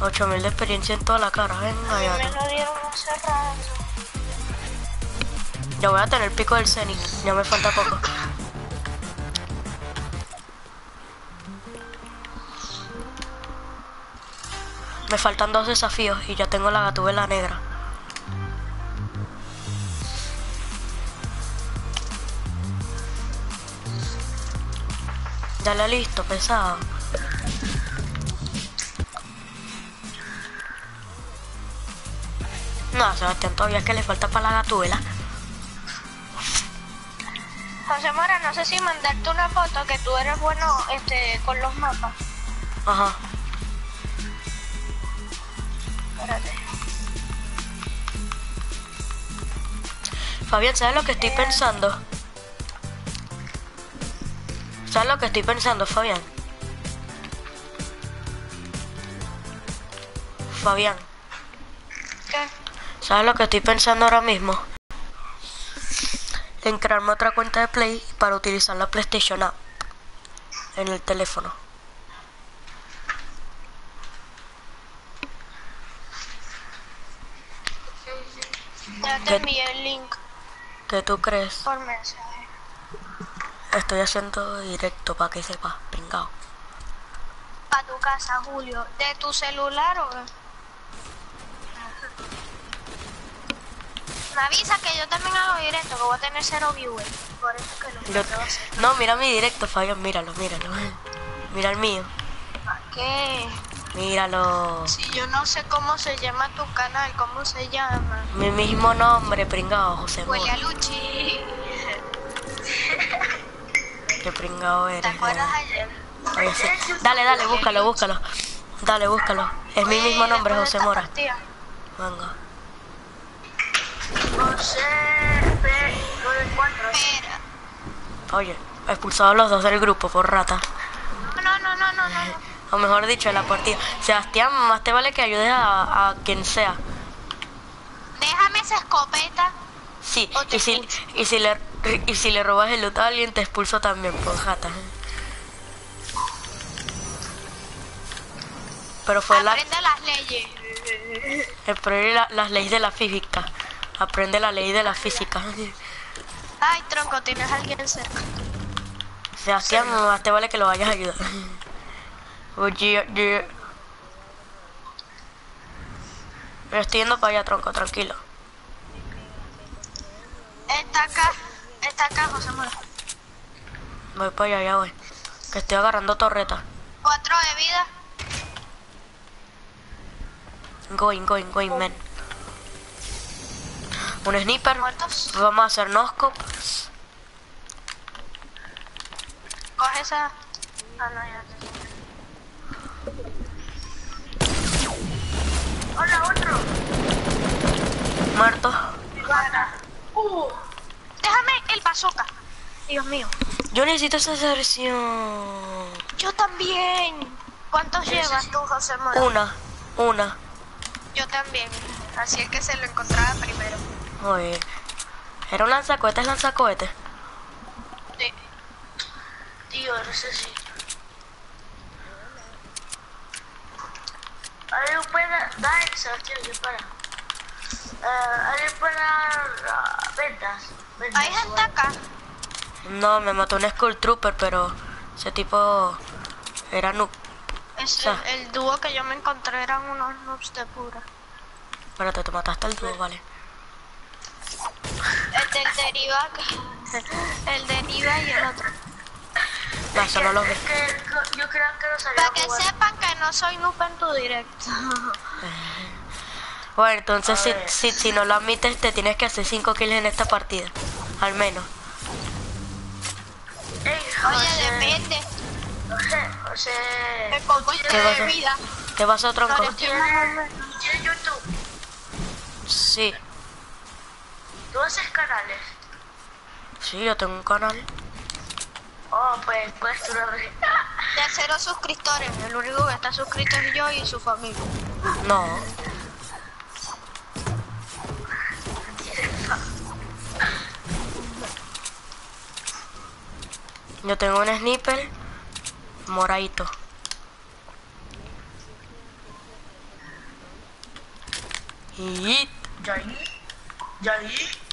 8000 de experiencia en toda la cara. Venga, A mí ya. me lo dieron hace rato. Ya voy a tener pico del Zenith. Ya me falta poco. Me faltan dos desafíos y ya tengo la gatubela negra. Dale listo, pesado. No, Sebastián, todavía es que le falta para la gatubela. José Mora, no sé si mandarte una foto que tú eres bueno este, con los mapas. Ajá. Espérate. Fabián, ¿sabes lo que estoy pensando? ¿Sabes lo que estoy pensando, Fabián? Fabián. ¿Sabes lo que estoy pensando ahora mismo? En crearme otra cuenta de Play para utilizar la PlayStation App en el teléfono. Ya te envié el link ¿Qué tú crees? por mensaje. Estoy haciendo directo para que sepas, pringao. A tu casa, Julio. ¿De tu celular o Me avisa que yo también hago directo, que voy a tener cero viewers. Por eso que lo Yo- puedo hacer. No, mira mi directo, Fabián, míralo, míralo. Mira el mío, ¿Para qué? míralo. Si yo no sé cómo se llama tu canal, ¿cómo se llama? Mi mismo nombre, pringao, José Huele a. Luchi. Qué pringao ¿Te eres. acuerdas eh. ayer? Oye, sí. Dale, dale, búscalo, búscalo. Dale, búscalo. Es mi Oye, mismo nombre, José Mora. Venga. José P94. Espera. Oye, expulsado a los dos del grupo por rata. No, no, no, no, no, no. O mejor dicho, de la partida. Sebastián, más te vale que ayudes a, a quien sea. Déjame esa escopeta. Sí, y si, y si le y si le robas el loot a alguien, te expulso también por jata. Pero fue la, Aprende las leyes. la- las leyes de la física. Aprende la ley de la física. Ay, tronco, tienes a alguien cerca. Sebastián, más te vale que lo vayas a ayudar. Oye, estoy yendo para allá, tronco, tranquilo. Está acá. Está acá, José Mora. Voy para allá, ya voy. Que estoy agarrando torreta. Cuatro de vida. Going, going, going, man. Un sniper. Muertos. Vamos a hacer noscope. Coge esa. Ah, no, ya. Hola, otro. Muerto. Uh. Déjame el bazooka. Dios mío. Yo necesito esa versión. Yo también. ¿Cuántos llevas tú, José Mora? Una, una. Yo también. Así es que se lo encontraba primero. Oye. Era un lanzacohetes, lanzacohetes. Sí. Tío, no sé si. ¿Alguien puede dar Sebastián, yo para? Eh, ¿Alguien puede dar ah, ventas? ventas Hay gente acá. No, me mató un Skull Trooper, pero ese tipo era noob. Es el, el dúo que yo me encontré eran unos noobs de pura. Espérate, te mataste el dúo, vale. El del deriva. El deriva y el otro. No, eso no lo vi. Es que el co- yo creo que no sabía Para que jugar. sepan que no soy noob en tu directo. Bueno, entonces si, si, si no lo admites, te tienes que hacer 5 kills en esta partida. Al menos. Oye, depende. José, José, De esté ¿Qué de pasa? vida. ¿Qué pasó, tronco? Pero estoy más o menos. ¿tienes YouTube? Sí, ¿Tú haces canales? sí, yo tengo un canal. Oh, pues puedes tú abrir. De cero suscriptores. El único que está suscrito es yo y su familia. No. Yo tengo un sniper moradito. Y Yair. Yair.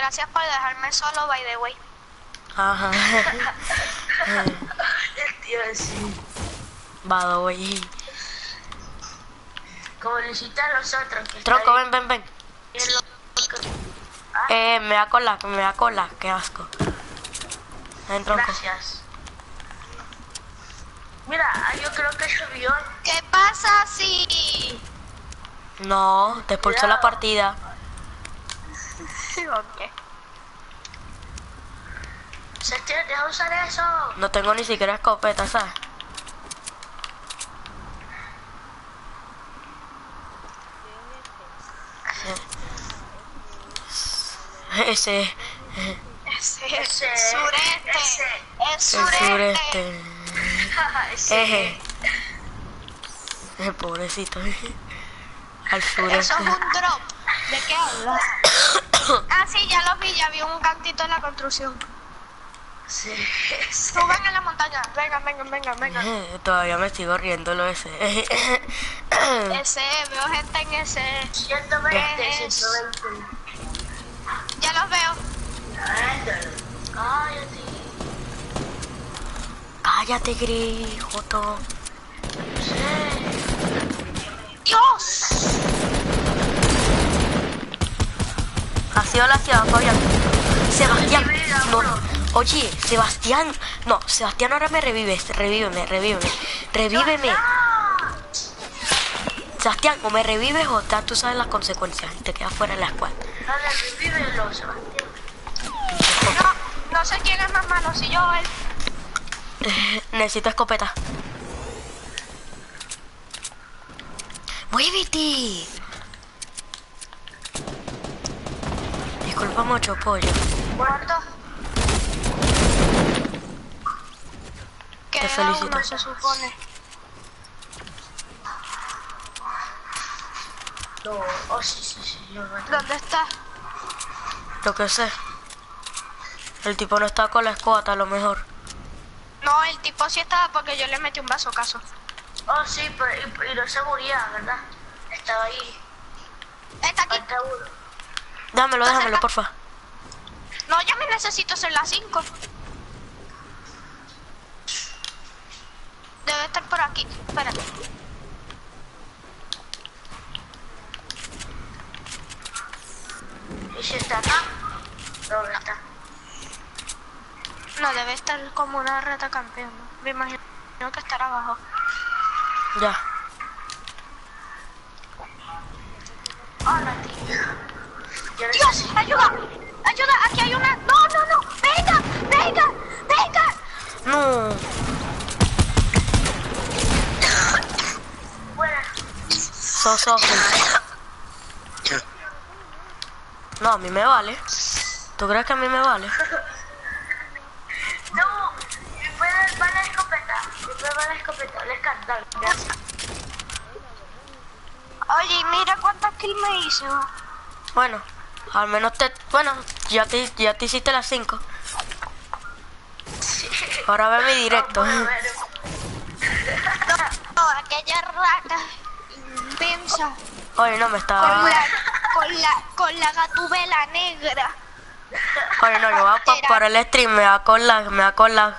Gracias por dejarme solo, by the way. Ajá. El tío sí. Va, güey. Como le hiciste a los otros. Que Tronco, ven, ven, ven. Ah, Eh, me da cola, me da cola. Qué asco. Ven, tronco. gracias. Mira, ah, yo creo que subió. ¿Qué pasa si...? No, te expulsó la partida. Deja usar eso. No tengo ni siquiera escopeta, ¿sabes? Ese, Ese Ese, es sureste. ese. El sureste. sureste. Ese. Eje. Eh, Pobrecito. Al Eso sureste. es un drop. ¿De qué hablas? ah, sí, ya lo vi, ya vi un cantito en la construcción. Sí. Suban a la montaña. Vengan, vengan, vengan, vengan. Eh, Todavía me sigo riendo lo ese. Ese, veo gente en ese. 120, Es- 120. Ya los veo. Cállate. Cállate. Cállate, Gris, Joto. ¡Dios! Ha sido la ciudad, Fabián. Sebastián. No. Oye, Sebastián. No, Sebastián ahora me revives. Revíveme, revíveme. Revíveme. Sebastián, o me revives o ta- tú sabes las consecuencias te quedas fuera de la. Dale, revívelo, Sebastián. No, no sé quién es más malo, si yo o él. Necesito escopeta. ¡Muévete! Mucho, pollo. Muerto. Te felicito. uno, se supone. No, oh, sí, sí, sí, yo me mato. ¿Dónde está? Lo que sé. El tipo no está con la escota, a lo mejor. No, el tipo sí estaba porque yo le metí un vaso caso. Oh, sí, pero y, y no se moría, ¿verdad? Estaba ahí. Está aquí. Dámelo, ¿Está déjamelo, cerca? porfa. No, ya me necesito hacer las 5. Debe estar por aquí. Espérate. ¿Y si está acá? No, no está. No, debe estar como una rata campeón. ¿no? Me imagino que estará abajo. Ya. Hola, tío. ¡Dios! ¡Ayuda! ¡Aquí hay una! ¡No, no, no! ¡Venga! ¡Venga! ¡Venga! No. Buena. So. No, a mí me vale. ¿Tú crees que a mí me vale? No, me puede dar la escopeta. Me puede dar la escopeta. Les canta. Oye, y mira cuántas kills me va. Bueno, al menos te... Bueno, ya te, ya te hiciste las 5. Ahora ve mi directo. No, aquella rata Oye, no me Con estaba... la, con la, con la gatubela negra. Oye, no, yo voy a pa- para el stream, me da con la... Me da con la...